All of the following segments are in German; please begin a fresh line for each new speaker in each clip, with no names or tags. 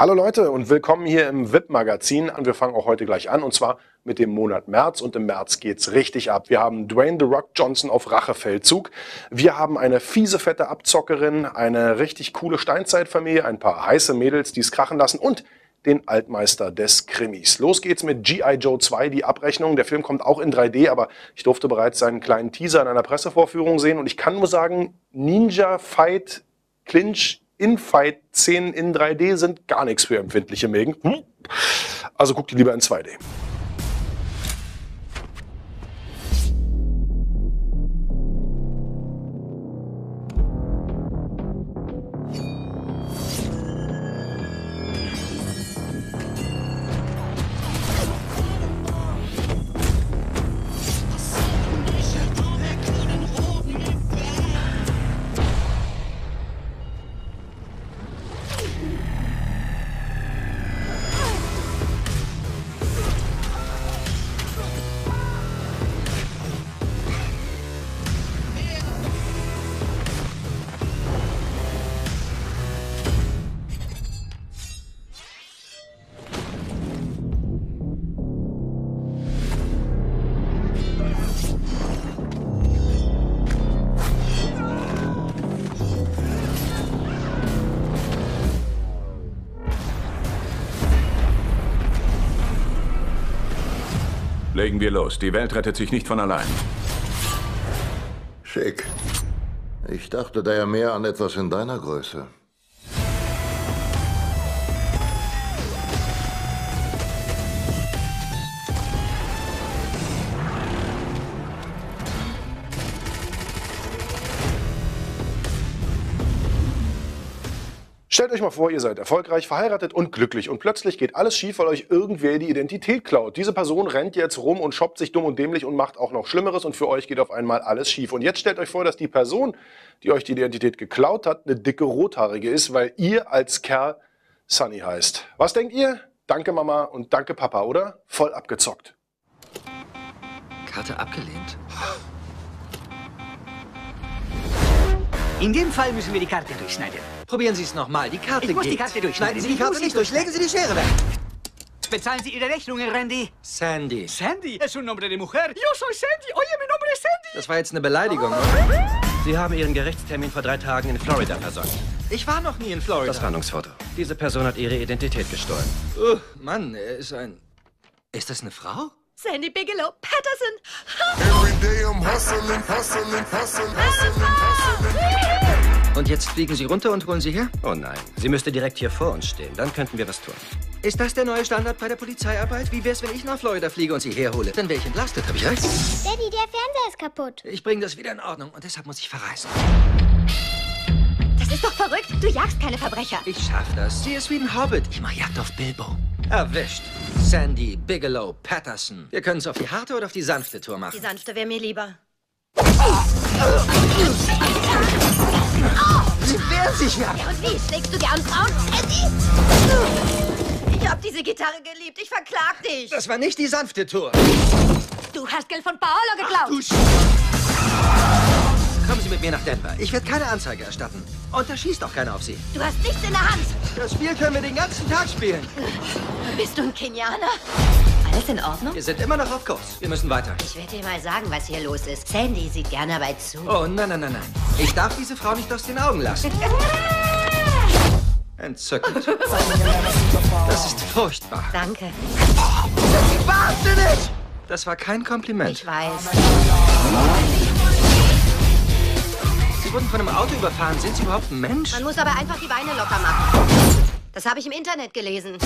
Hallo Leute und willkommen hier im VIP-Magazin. Wir fangen auch heute gleich an und zwar mit dem Monat März und im März geht's richtig ab. Wir haben Dwayne The Rock Johnson auf Rachefeldzug. Wir haben eine fiese, fette Abzockerin, eine richtig coole Steinzeitfamilie, ein paar heiße Mädels, die es krachen lassen und den Altmeister des Krimis. Los geht's mit G.I. Joe 2, die Abrechnung. Der Film kommt auch in 3D, aber ich durfte bereits seinen kleinen Teaser in einer Pressevorführung sehen und ich kann nur sagen, Ninja Fight Clinch in-Fight-Szenen in 3D sind gar nichts für empfindliche Mägen. Hm? Also guckt die lieber in 2D.
Legen wir los. Die Welt rettet sich nicht von allein.
Schick. Ich dachte da ja mehr an etwas in deiner Größe.
Stellt euch mal vor, ihr seid erfolgreich, verheiratet und glücklich und plötzlich geht alles schief, weil euch irgendwer die Identität klaut. Diese Person rennt jetzt rum und shoppt sich dumm und dämlich und macht auch noch Schlimmeres und für euch geht auf einmal alles schief. Und jetzt stellt euch vor, dass die Person, die euch die Identität geklaut hat, eine dicke Rothaarige ist, weil ihr als Kerl Sunny heißt. Was denkt ihr? Danke Mama und danke Papa, oder? Voll abgezockt.
Karte abgelehnt.
In dem Fall müssen wir die Karte durchschneiden.
Probieren Sie es nochmal. Die Karte
Ich muss
geht.
die Karte durchschneiden.
Schneiden Sie die
Ich
Karte
muss
nicht durch. Legen Sie die Schere weg.
Bezahlen Sie Ihre Rechnungen, Randy.
Sandy.
Sandy, es un nombre de mujer. Yo soy Sandy. Oye, mi nombre es Sandy.
Das war jetzt eine Beleidigung, oder?
Sie haben Ihren Gerichtstermin vor drei Tagen in Florida versäumt.
Ich war noch nie in Florida.
Das Fahndungsfoto. Diese Person hat Ihre Identität gestohlen.
Uh, Mann, er ist ein... Ist das eine Frau?
Sandy Bigelow Patterson.
Every day I'm hustling, hustling, hustling, hustling, hustling.
Und jetzt fliegen Sie runter und holen Sie her?
Oh nein, sie müsste direkt hier vor uns stehen. Dann könnten wir was tun.
Ist das der neue Standard bei der Polizeiarbeit? Wie wär's, wenn ich nach Florida fliege und Sie herhole? Dann wäre ich entlastet, hab ich recht?
Daddy, der Fernseher ist kaputt.
Ich bringe das wieder in Ordnung und deshalb muss ich verreisen.
Das ist doch verrückt. Du jagst keine Verbrecher.
Ich schaff das. Sie ist wie ein Hobbit. Ich mach Jagd auf Bilbo. Erwischt. Sandy Bigelow Patterson. Wir können es auf die harte oder auf die sanfte Tour
Die
machen.
sanfte wäre mir lieber.
Sie wehren sich ja.
Und wie? Schlägst du gern Frauen, Sandy? Ich hab diese Gitarre geliebt. Ich verklag dich.
Das war nicht die sanfte Tour.
Du hast Geld von Paolo geklaut.
Sch Kommen Sie mit mir nach Denver. Ich werde keine Anzeige erstatten. Und da schießt auch keiner auf Sie.
Du hast nichts in der Hand.
Das Spiel können wir den ganzen Tag spielen.
Bist du ein Kenianer? Alles in Ordnung?
Wir sind immer noch auf Kurs. Wir müssen weiter.
Ich werde dir mal sagen, was hier los ist. Sandy sieht gerne dabei zu.
Oh, nein, nein, nein, nein. Ich darf diese Frau nicht aus den Augen lassen. Entzückend. Das ist furchtbar.
Danke.
Wahnsinnig! Das war kein Kompliment.
Ich weiß.
Sie wurden von einem Auto überfahren. Sind Sie überhaupt ein Mensch?
Man muss aber einfach die Beine locker machen. Das habe ich im Internet gelesen.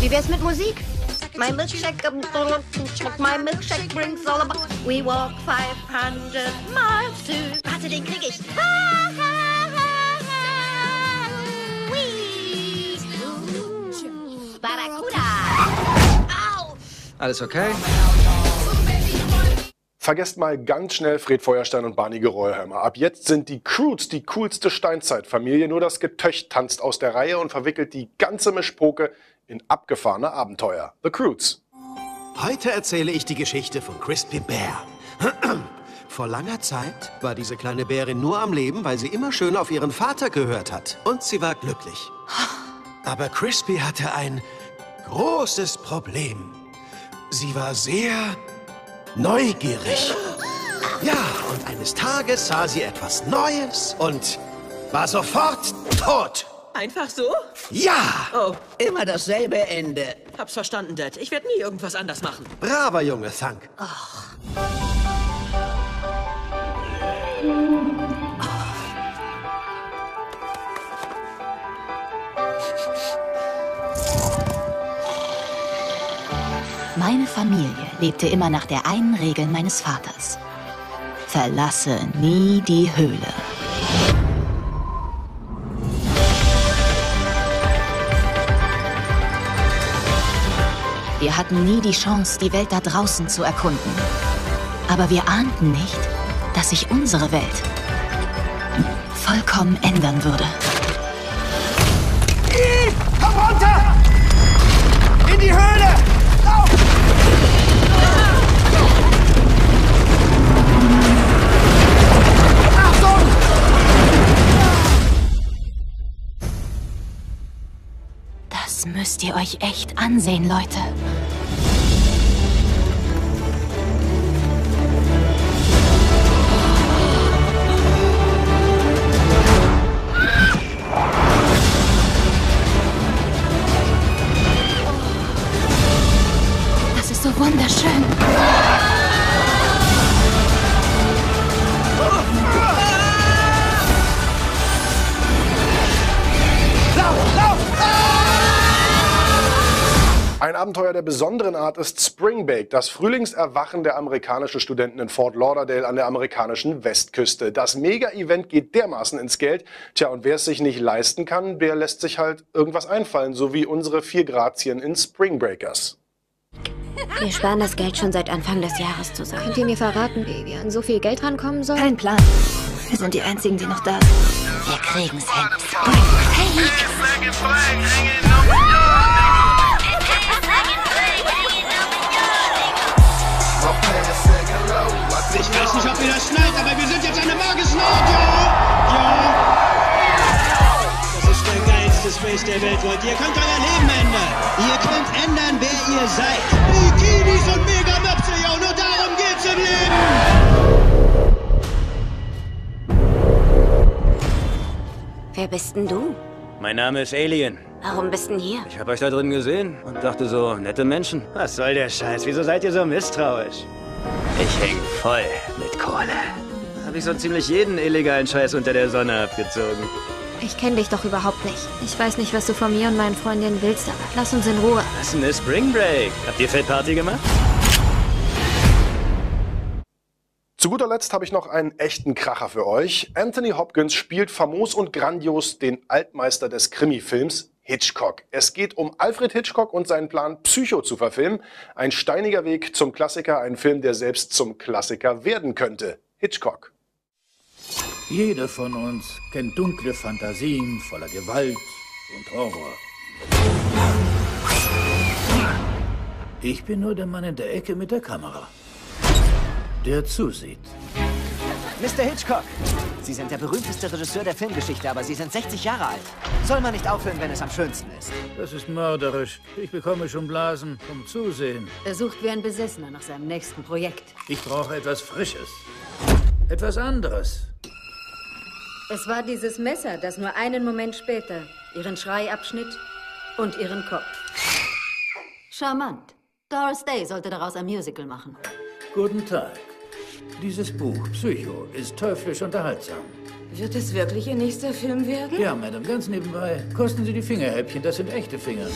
Wie wär's mit Musik? My milkshake, um, my milkshake brings all about. We walk 500 miles to. Warte, den krieg ich. Barracuda.
Alles okay?
Vergesst mal ganz schnell Fred Feuerstein und Barney Gereuheimer. Ab jetzt sind die Croods die coolste Steinzeitfamilie. Nur das Getöcht tanzt aus der Reihe und verwickelt die ganze Mischpoke in abgefahrene Abenteuer. The Croods.
Heute erzähle ich die Geschichte von Crispy Bear. Vor langer Zeit war diese kleine Bärin nur am Leben, weil sie immer schön auf ihren Vater gehört hat. Und sie war glücklich. Aber Crispy hatte ein großes Problem. Sie war sehr neugierig. Ja, und eines Tages sah sie etwas Neues und war sofort tot.
Einfach so?
Ja!
Oh, immer dasselbe Ende. Hab's verstanden, Dad. Ich werde nie irgendwas anders machen.
Braver Junge, Thunk.
Meine Familie lebte immer nach der einen Regel meines Vaters. Verlasse nie die Höhle. Wir hatten nie die Chance, die Welt da draußen zu erkunden. Aber wir ahnten nicht, dass sich unsere Welt vollkommen ändern würde.
Komm runter! In die Höhle!
Das müsst ihr euch echt ansehen, Leute. Das ist so wunderschön.
Ein Abenteuer der besonderen Art ist Spring Break, das Frühlingserwachen der amerikanischen Studenten in Fort Lauderdale an der amerikanischen Westküste. Das Mega-Event geht dermaßen ins Geld. Tja, und wer es sich nicht leisten kann, der lässt sich halt irgendwas einfallen, so wie unsere vier Grazien in Spring Breakers.
Wir sparen das Geld schon seit Anfang des Jahres zusammen. Könnt ihr mir verraten, wie wir an so viel Geld rankommen sollen?
Kein Plan. Wir sind die Einzigen, die noch da sind. Wir kriegen's hin.
Ich das schnallt, aber wir sind jetzt an der magischen Ort, ja? Ja. Das ist der geilste Space der Welt, Leute. Ihr könnt euer Leben ändern. Ihr könnt ändern, wer ihr seid. Bikinis und Megamöpse, ja, nur darum geht's im Leben.
Wer bist denn du?
Mein Name ist Alien.
Warum bist denn hier?
Ich habe euch da drin gesehen und dachte so, nette Menschen. Was soll der Scheiß? Wieso seid ihr so misstrauisch? Ich häng voll mit Kohle. Habe ich so ziemlich jeden illegalen Scheiß unter der Sonne abgezogen.
Ich kenne dich doch überhaupt nicht. Ich weiß nicht, was du von mir und meinen Freundinnen willst, aber lass uns in Ruhe.
Was denn eine Spring Break? Habt ihr Fettparty gemacht?
Zu guter Letzt habe ich noch einen echten Kracher für euch. Anthony Hopkins spielt famos und grandios den Altmeister des Krimi-Films Hitchcock. Es geht um Alfred Hitchcock und seinen Plan, Psycho zu verfilmen. Ein steiniger Weg zum Klassiker, ein Film, der selbst zum Klassiker werden könnte. Hitchcock.
Jeder von uns kennt dunkle Fantasien voller Gewalt und Horror. Ich bin nur der Mann in der Ecke mit der Kamera, der zusieht.
Mr. Hitchcock, Sie sind der berühmteste Regisseur der Filmgeschichte, aber Sie sind 60 Jahre alt. Soll man nicht aufhören, wenn es am schönsten ist?
Das ist mörderisch. Ich bekomme schon Blasen vom Zusehen.
Er sucht wie ein Besessener nach seinem nächsten Projekt.
Ich brauche etwas Frisches. Etwas anderes.
Es war dieses Messer, das nur einen Moment später ihren Schrei abschnitt und ihren Kopf. Charmant. Doris Day sollte daraus ein Musical machen.
Guten Tag. Dieses Buch, Psycho, ist teuflisch unterhaltsam.
Wird es wirklich Ihr nächster Film werden?
Ja, Madame, ganz nebenbei. Kosten Sie die Fingerhäppchen, das sind echte Finger.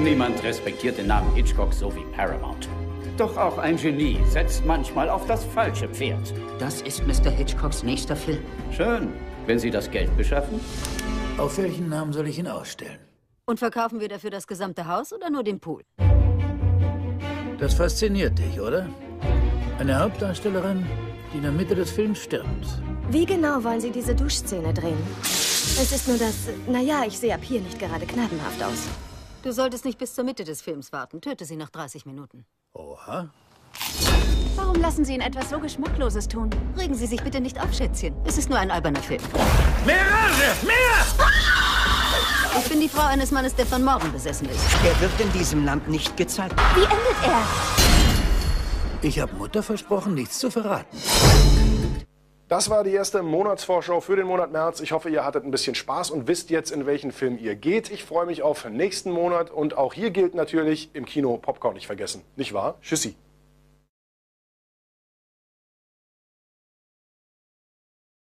Niemand respektiert den Namen Hitchcock so wie Paramount. Doch auch ein Genie setzt manchmal auf das falsche Pferd.
Das ist Mr. Hitchcocks nächster Film.
Schön, wenn Sie das Geld beschaffen.
Auf welchen Namen soll ich ihn ausstellen?
Und verkaufen wir dafür das gesamte Haus oder nur den Pool?
Das fasziniert dich, oder? Eine Hauptdarstellerin, die in der Mitte des Films stirbt.
Wie genau wollen Sie diese Duschszene drehen? Es ist nur das. Naja, ich sehe ab hier nicht gerade knabenhaft aus.
Du solltest nicht bis zur Mitte des Films warten. Töte sie nach 30 Minuten.
Oha.
Warum lassen Sie ihn etwas so Geschmackloses tun? Regen Sie sich bitte nicht auf, Schätzchen. Es ist nur ein alberner Film.
Mehr Rage! Mehr!
bin die Frau eines Mannes, der von Morden besessen ist.
Er wird in diesem Land nicht gezeigt.
Wie endet er?
Ich habe Mutter versprochen, nichts zu verraten.
Das war die erste Monatsvorschau für den Monat März. Ich hoffe, ihr hattet ein bisschen Spaß und wisst jetzt, in welchen Film ihr geht. Ich freue mich auf nächsten Monat und auch hier gilt natürlich, im Kino Popcorn nicht vergessen. Nicht wahr? Tschüssi.